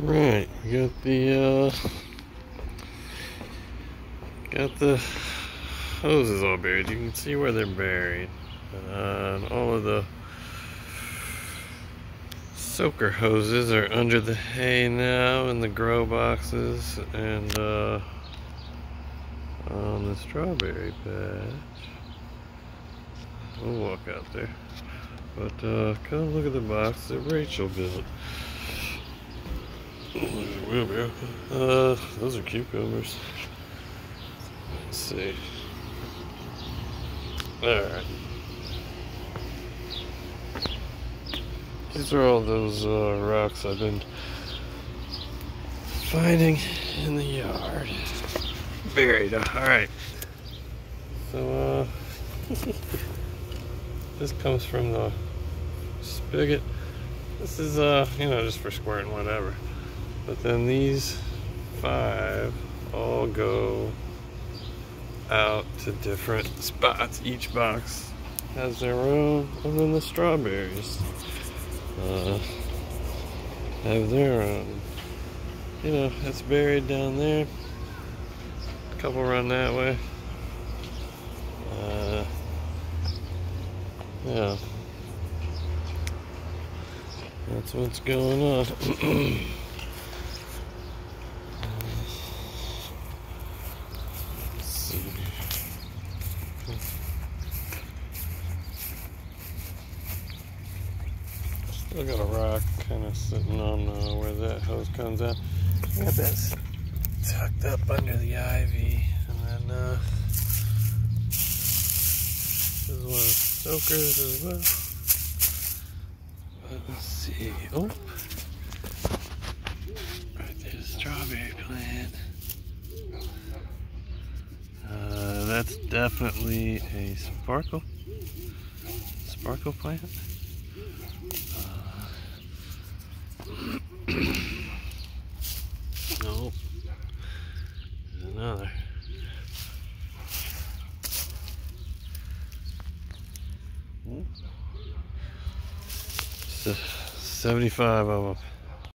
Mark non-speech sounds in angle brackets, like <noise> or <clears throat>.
Right, we got the uh got the hoses all buried. You can see where they're buried. Uh, and all of the soaker hoses are under the hay now in the grow boxes and uh, on the strawberry patch. We'll walk out there. But uh, come look at the box that Rachel built. Uh, those are cucumbers. Let's see. Alright. These are all those uh, rocks I've been finding in the yard. Buried. Alright. So, uh, <laughs> this comes from the spigot. This is, uh, you know, just for squirting whatever. But then these five all go out to different spots. Each box has their own, and then the strawberries uh, have their own. You know, it's buried down there. A couple run that way. Uh, yeah. That's what's going on. <clears throat> Still got a rock kind of sitting on uh, where that hose comes out. I got that tucked up under the ivy. And then uh, this is one of the soakers as well. Let's see. Oh. Right there's a strawberry plant. Uh, that's definitely a sparkle. Sparkle plant. Nope. There's another. So 75 of them.